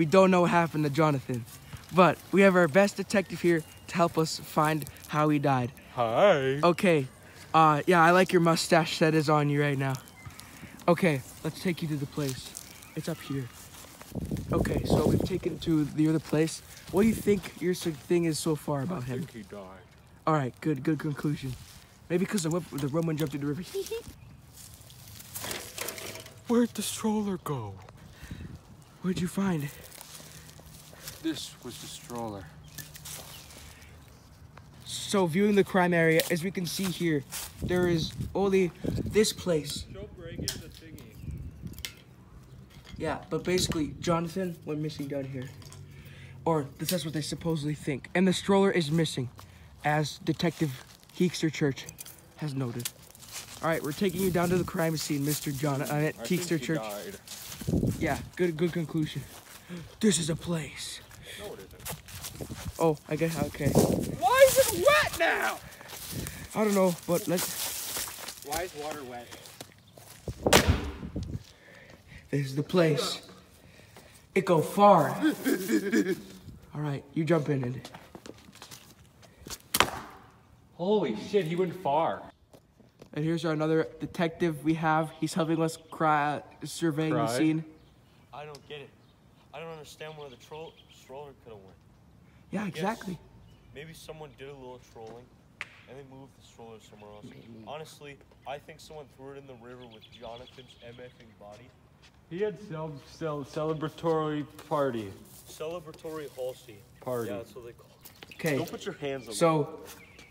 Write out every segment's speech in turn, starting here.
we don't know what happened to Jonathan. But we have our best detective here to help us find how he died. Hi. Okay. Uh, yeah, I like your mustache that is on you right now. Okay, let's take you to the place. It's up here. Okay, so we've taken to the other place. What do you think your thing is so far about I him? think he died. All right, good, good conclusion. Maybe because the, the Roman jumped in the river. Where'd the stroller go? What'd you find? This was the stroller. So viewing the crime area, as we can see here, there is only this place. Show Bregan the thingy. Yeah, but basically, Jonathan went missing down here. Or this is what they supposedly think. And the stroller is missing, as Detective Keekster Church has noted. All right, we're taking you down to the crime scene, Mr. John. Uh, I Keekster think he Church. died. Yeah, good, good conclusion. This is a place. No, it isn't. Oh, I guess okay. Why is it wet now? I don't know, but let's. Why is water wet? This is the place. It go far. All right, you jump in it. Holy shit, he went far. And here's our another detective we have. He's helping us cry, surveying the scene. I don't get it. I don't understand where the troll stroller could have went. Yeah, exactly. Maybe someone did a little trolling and they moved the stroller somewhere else. Honestly, I think someone threw it in the river with Jonathan's MFing body. He had cel- cel- celebratory party. Celebratory Halsey. Party. Yeah, that's what they call it. Okay. Don't put your hands on So,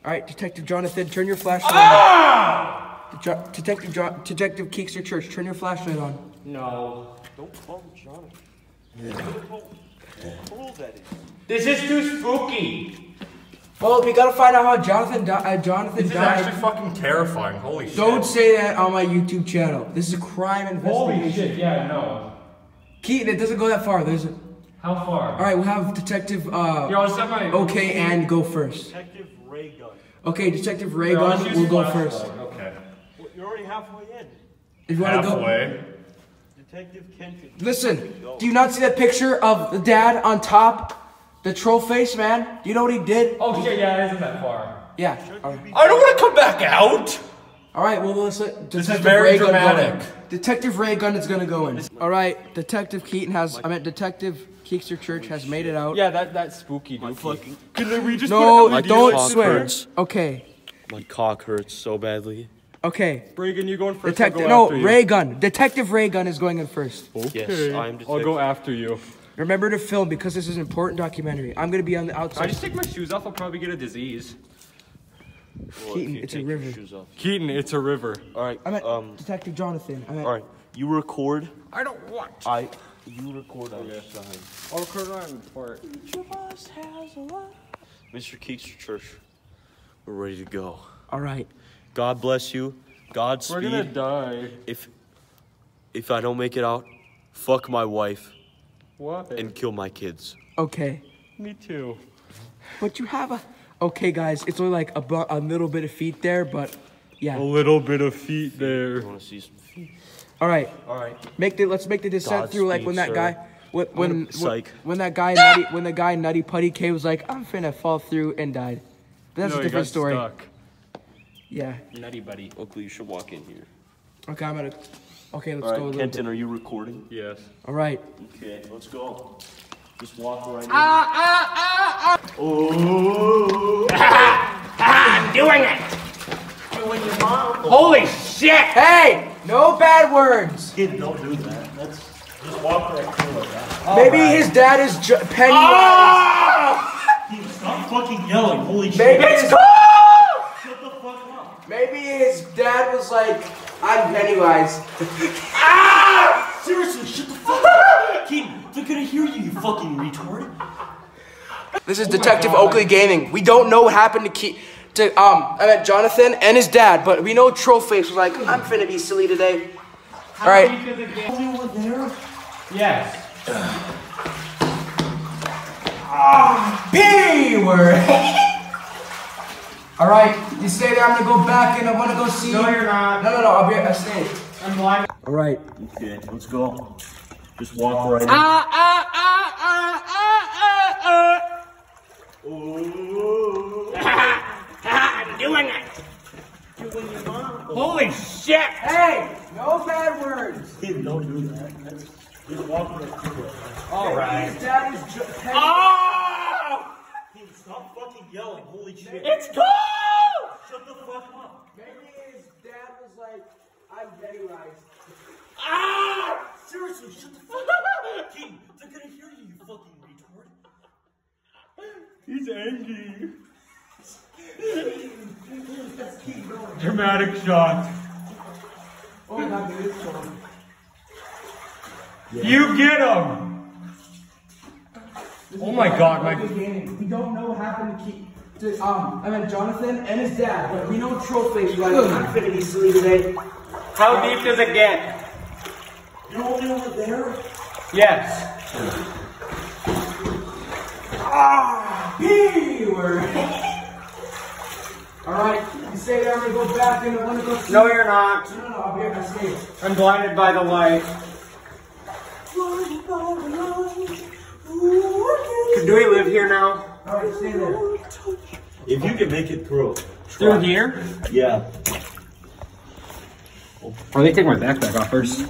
all right, Detective Jonathan, turn your flashlight ah! on. Jo- Detective jo- Detective Keekster Church, turn your flashlight on. No. Don't call Jonathan. Look how cool that is. This is too spooky. Well, we gotta find out how Jonathan di- uh, Jonathan This is died. actually fucking terrifying. Holy shit. Don't say that on my YouTube channel. This is a crime investigation. Holy shit, yeah, no. Keaton, it doesn't go that far. There's a. How far? All right, we'll have Detective. Uh, Yo, is that my. okay, and go first. Detective Ray Gun. Okay, Detective Here, I'll Raygun use will go flashlight. first. Okay. Well, you're already halfway in. If you want to go. Halfway. Detective Kenton. Listen, do you not see that picture of the dad on top? The troll face, man? Do you know what he did? Oh shit, yeah, it isn't that far. Yeah. All right, I don't want to come back out. all right well, listen. This is very Raygun go in. dramatic. Detective Raygun is gonna go in. All right, Detective Keaton has. I meant Detective Keekster Church has made it out. Yeah, that that's spooky, dude. fucking- Could we just No, put LED don't swear. hurts. Okay, My cock hurts so badly. Okay. Bregan, you going first? Detective, go no, after you. Raygun. Detective Raygun is going in first. Okay. Yes, I am I'll go after you. Remember to film because this is an important documentary. I'm gonna be on the outside. I just take my shoes off. I'll probably get a disease. Well, Keaton, it's a river. Keaton, it's a river. All right. I meant um. Detective Jonathan. I meant, All right. You record. I don't want. I. You record outside. I'll record on part. Mr. Keekster Church. We're ready to go. All right. God bless you. We're gonna die. If if I don't make it out, fuck my wife What? and kill my kids. Okay. Me too. But you have a. Okay, guys, it's only like a, bu- a little bit of feet there, but yeah. A little bit of feet there. You want to see some feet? All right, All right. make the let's make the descent through like when that Godspeed, guy when when, when, Psych. when that guy nutty when the guy nutty putty K was like I'm finna fall through and died. But that's No, a different story. Stuck. Yeah. Nutty buddy. Oakley, you should walk in here. Okay, I'm gonna. Okay, let's All go. A little Kenton, bit. are you recording? Yes. All right. Okay, let's go. Just walk right in. Ah, ah, ah, Oh. I'm doing it! Doing your mom. Holy shit! Hey, no bad words. Kid, don't do that. That's just walk right through like that. Maybe his dad is J- Pennywise. Oh! Dude, stop fucking yelling. Holy Maybe shit. It's Shut the fuck up. maybe his dad was like I'm Pennywise. ah! Seriously, shut the fuck up. Keaton, they're gonna hear you, you fucking retard. This is Detective Oakley Gaming. We don't know what happened to Ke- to um I met Jonathan and his dad, but we know Trollface was like, I'm finna be silly today. All right. Only over there? Yes. B word. All right, you stay there. I'm gonna go back and I want to go see. No, you're not. No, no, no. I'll be. I stay. I'm blind. All right. Okay, let's go. Just walk right in. Ah, ah, ah, ah ah I'm doing it. Holy shit! Hey, no bad words. Don't do that. Just walk me through it. All right. His dad is ju- Oh! Stop fucking yelling. Holy shit. It's cold! Shut the fuck up. Maybe his dad was like, I'm Pennywise. Ah! Seriously, shut the fuck up. King, they're gonna hear you, you fucking retard. He's angry. Dramatic shot. Oh, not good. So, You get him! Oh my god, my. We don't know what happened to Keith. To, um, I mean Jonathan and his dad, but we know Trollface was like, Infinity silly today. How deep does it get? You're only over there? Yes. Ah, he were. All right, you say that I'm gonna go back and I'm gonna go. See. No, you're not. no, no, I'll be right back. Stay. I'm blinded by the light. Do we live here now? All right, stay there. If you can make it through. Through here? Yeah. Or they take my backpack off first.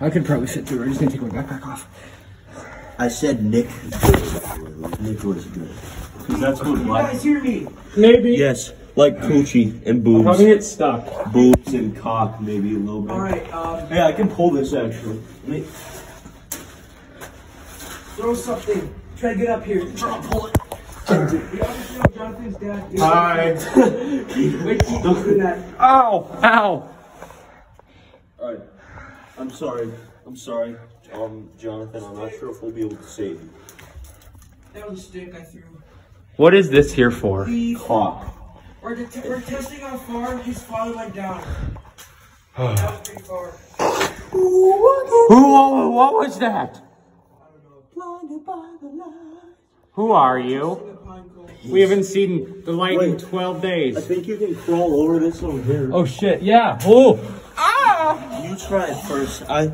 I could probably fit through. it. I just need to take my backpack off. I said Nick. Nick was good. Because that's what You life. guys hear me? Maybe. Yes, like coochie and boobs. Probably get stuck. Boobs and cock, maybe a little bit. All right, um, Hey, I can pull this actually. Let me- throw something. Try to get up here. Try to pull it. We obviously know Jonathan's dad. Hi. Wait, keep doing that. Ow! Ow! Alright. I'm sorry. I'm sorry. Um, Jonathan, I'm not sure if we'll be able to save you. That was a stick I threw. What is this here for? Leave. Cock. We're, det- we're testing how far his father went down. that was pretty far. Who? What, what was that? Who are you? The. We haven't seen the light in 12 days. I think you can crawl over this over here. Oh shit, yeah. Oh! Ah! You try it first. I.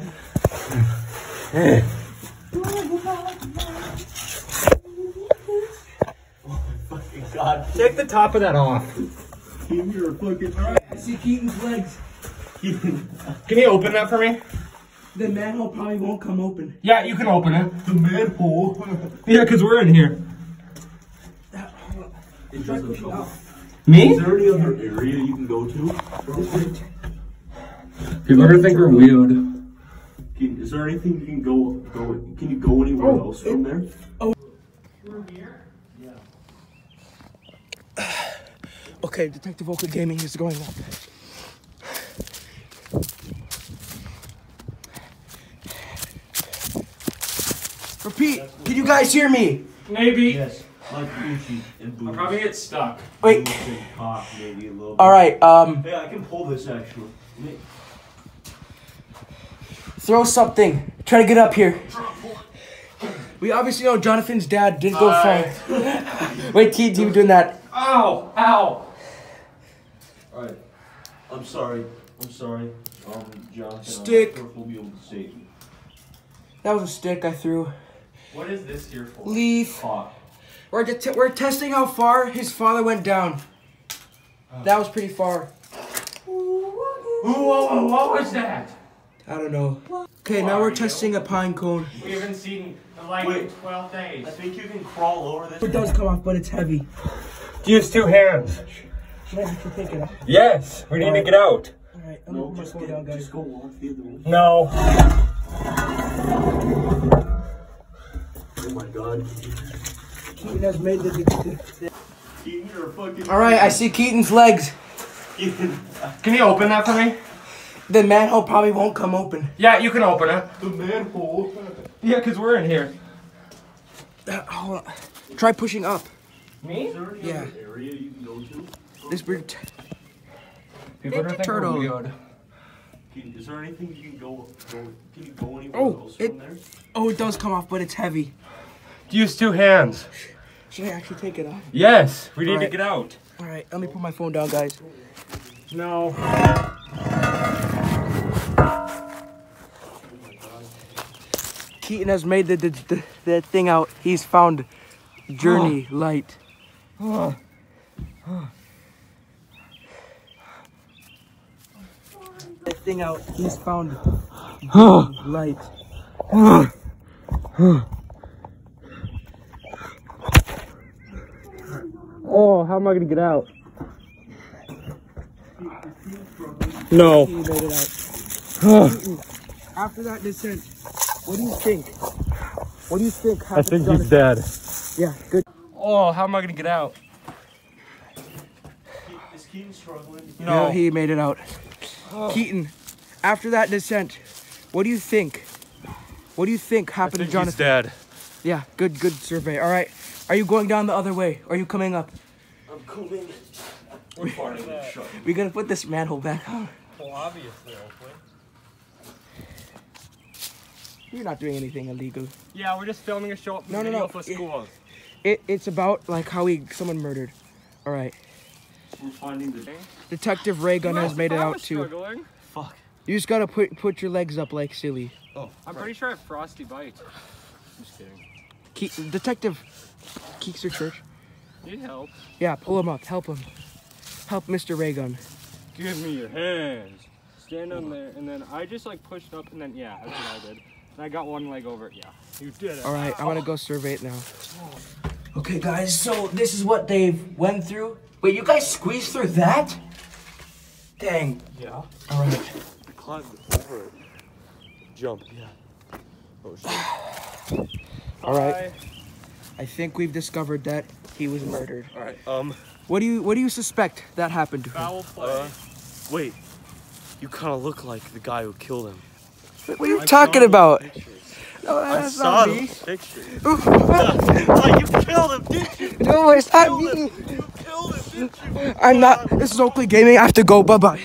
Oh my fucking God. Take the top of that off. Give your fucking. I see Keaton's legs. Can you open that for me? The manhole probably won't come open. Yeah, you can open it. the manhole. Yeah, because we're in here. That, hold on. Try up. Me? Is there any other area you can go to? People are gonna think we're weird. Can, is there anything you can go go? Can you go anywhere Oh, else from oh. there? Oh. From here? Yeah. Okay, Detective Oka Gaming is going up. Repeat, can you guys hear me? Maybe. Yes. Like Gucci and boobs. Probably get stuck. Wait, Boobs and cock, maybe a little. alright, um, Hey, I can pull this actually. Throw something. Try to get up here. We obviously know Jonathan's dad didn't go far. Wait, Keaton, you doing that? Ow! Ow! Alright. I'm sorry. I'm sorry. Um, Jonathan. Stick. I'm not sure if we'll be able to save you. That was a stick I threw. What is this here for? Leaf. Cock. We're, det- we're testing how far his father went down. Uh. That was pretty far. Who, what, what was that? I don't know. Okay, now we're testing a pine cone. We haven't seen the light in Wait. 12 days. I think you can crawl over this. It does come off, but it's heavy. Use two hands. Should I actually take it off? Yes, we need to get out. Alright, I'm No, gonna just go down, guys. just go walk the other way. No. Oh my god. Keaton has made the. the, Keaton. Alright, I see Keaton's legs. Keaton, Can you open that for me? The manhole probably won't come open. Yeah, you can open it. the manhole. Yeah, because we're in here. Uh, hold on. Try pushing up. Me? Is there any Yeah. other area you can go to? This weird. People are gonna think we're turtle. weird. Can, is there anything you can go, go can you go anywhere Oh, else it- from there? oh, it does come off, but it's heavy. Use two hands. Should I actually take it off? Yes, we need Alright. to get out. Alright, let me put my phone down, guys. No. Keaton has made the, the, the, the thing out. He's found Journey light. oh That thing out. He's found light. Oh, how am I gonna get out? No. He made it out. After that descent, what do you think? What do you think happened? I think he's dead. Yeah, good. Oh, how am I gonna get out? Is Keaton struggling? No, he made it out. Oh. Keaton, after that descent, what do you think? What do you think happened think to he's Jonathan? dead. Yeah, good, good survey. All right, are you going down the other way? Or are you coming up? I'm coming. We're farting and shut. We gotta put this manhole back on. Well, obviously, Oakland. You're not doing anything illegal. Yeah, we're just filming a show No, no, no. for Yeah. school. It, it's about like how he someone murdered. All right, We're finding the. Detective Ray Gunn has made it out was too. struggling. Fuck. You just gotta put put your legs up like silly. Oh. I'm pretty sure I have frosty bite. I'm just kidding. Ke- Detective Keekster Church. Need help? Yeah, pull him up. Help him. Help Mr. Raygun. Give me your hands. Stand on there, and then I just like pushed up, and then yeah, that's what I did. And I got one leg over it. Yeah, you did it. All right, I'm gonna go survey it now. Okay, guys. So this is what they went through. Wait, you guys squeezed through that? Dang. Yeah. All right. I climbed over it. Jump. Yeah. Oh shit. All right. I think we've discovered that he was murdered. All right. Um. What do you What do you suspect that happened to him? Foul play. wait. You kind of look like the guy who killed him. What are you talking about? No, I that's saw not the me. picture. Ooh, like you killed him, didn't you? no, it's not me. him. You killed him, didn't you? I'm not. This is Oakley Gaming. I have to go. Bye bye.